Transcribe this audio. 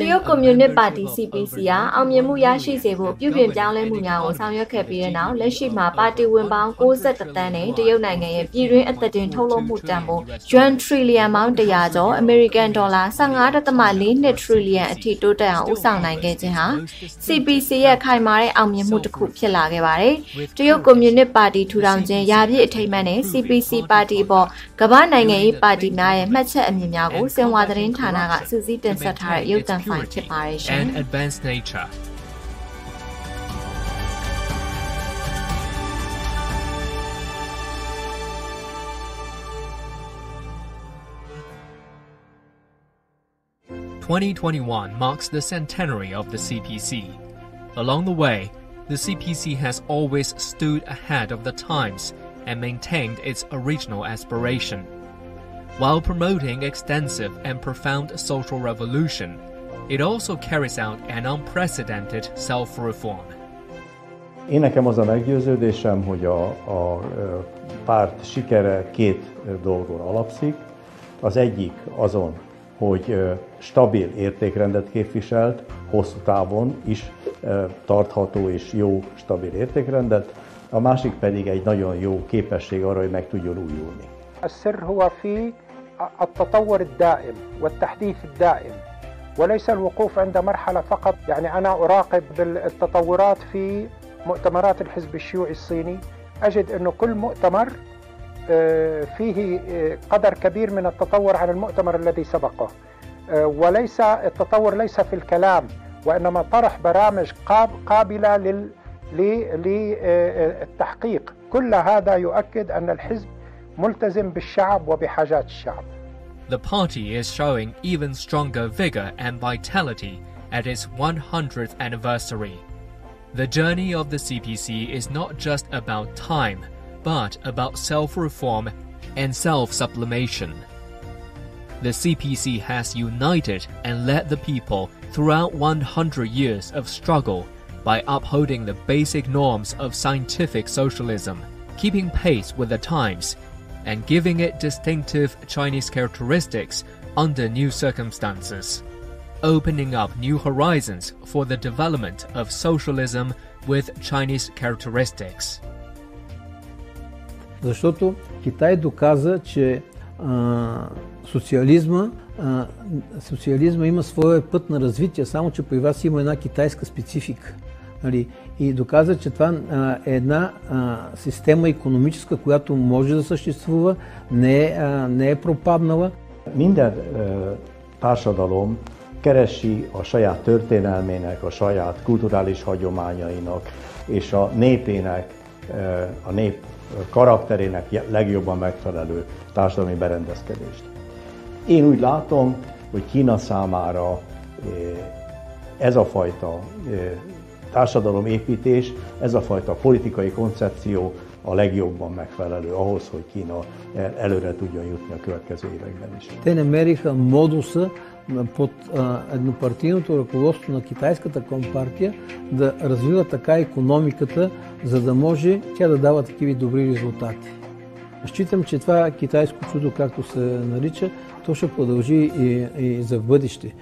တရုတ်ကွန်မြူနစ်ပါတီ CPC ကအောင်မြင်မှုရရှိစေဖို့ပြုပြင်ပြောင်းလဲမှုများကိုဆောင်ရွက်ခဲ့ပြီးတဲ့နောက်လက်ရှိမှာပါတီဝင်ပေါင်း62တန်းနဲ့တရုတ်နိုင်ငံရဲ့ပြည်တွင်းအသက်တင်ထုတ်လုပ်မှုတန်ဖိုးယွမ်ထရီလီယံပေါင်း100ကျော်အမေရိကန်ဒေါ်လာ15.4ထရီလီယံအထိတိုးတက်အောင်ဦးဆောင်နိုင်ခဲ့ခြင်းဟာ CPC ရဲ့ခိုင်မာတဲ့အောင်မြင်မှုတစ်ခုဖြစ်လာခဲ့ပါတယ်။တရုတ်ကွန်မြူနစ်ပါတီထူထောင်ခြင်းရာပြည့်အထိမ်းအမှတ်နဲ့ CPC ပါတီပေါ်ကမ္ဘာနိုင်ငံရေးပါတီများရဲ့မှတ်ချက်အမြင်များကိုစင်ဝါသတင်းဌာနကစူးစီးတင်ဆက်ထားတဲ့ purity and advanced nature. Twenty twenty one marks the centenary of the CPC. Along the way, the CPC has always stood ahead of the times and maintained its original aspiration. While promoting extensive and profound social revolution, it also carries out an unprecedented self reform. Én nekem az a meggyőződésem, hogy a, a párt sikere két dolgon alapszik. Az egyik azon, hogy stabil értékrendet képviselt, hosszú távon is tartható és jó, stabil értékrendet, a másik pedig egy nagyon jó képesség arra, hogy meg tudjon újulni. السر هو في التطور الدائم والتحديث الدائم وليس الوقوف عند مرحلة فقط. يعني أنا أراقب التطورات في مؤتمرات الحزب الشيوعي الصيني. أجد أنه كل مؤتمر فيه قدر كبير من التطور عن المؤتمر الذي سبقه. وليس التطور ليس في الكلام وإنما طرح برامج قابلة لل للتحقيق. كل هذا يؤكد أن الحزب ملتزم بالشعب وبحاجات الشعب The party is showing even stronger vigor and vitality at its 100th anniversary. The journey of the CPC is not just about time, but about self reform and self sublimation. The CPC has united and led the people throughout 100 years of struggle by upholding the basic norms of scientific socialism, keeping pace with the times, and giving it distinctive Chinese characteristics under new circumstances, opening up new horizons for the development of socialism with Chinese characteristics. Защото Китай доказа, че а, социализма, а, социализма има своя път на развитие, само че при вас има една китайска специфика. Нали, и доказа, че това а, е една а, система економическа, която може да съществува, не е, а, не е пропаднала. Minden társadalom keresi a saját történelmének, a saját kulturális hagyományainak és a népének, a nép karakterének legjobban megfelelő társadalmi berendezkedést. Én úgy látom, hogy Kína számára ez a fajta társadalomépítés, ez a fajta politikai koncepció a legjobban megfelelő ahhoz, hogy Kína előre tudjon jutni a következő években is. Те намериха модуса под еднопартийното ръководство на китайската компартия да развива така економиката, за да може тя да дава такива добри резултати. Считам, че това китайско чудо, както се нарича, то ще продължи и, и за бъдеще.